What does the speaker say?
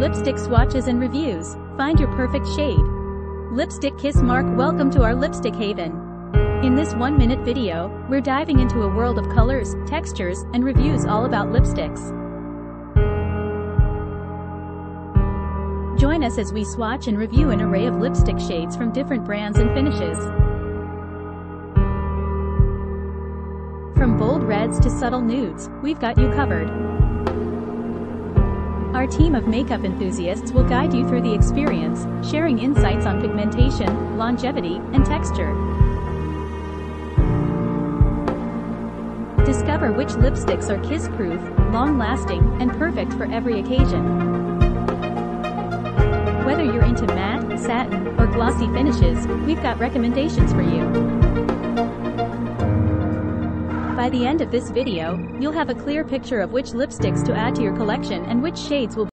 Lipstick swatches and reviews. Find your perfect shade. Lipstick Kiss Mark Welcome to our Lipstick Haven. In this one minute video, we're diving into a world of colors, textures, and reviews all about lipsticks. Join us as we swatch and review an array of lipstick shades from different brands and finishes. From bold reds to subtle nudes, we've got you covered. Our team of makeup enthusiasts will guide you through the experience, sharing insights on pigmentation, longevity, and texture. Discover which lipsticks are kiss-proof, long-lasting, and perfect for every occasion. Whether you're into matte, satin, or glossy finishes, we've got recommendations for you. By the end of this video, you'll have a clear picture of which lipsticks to add to your collection and which shades will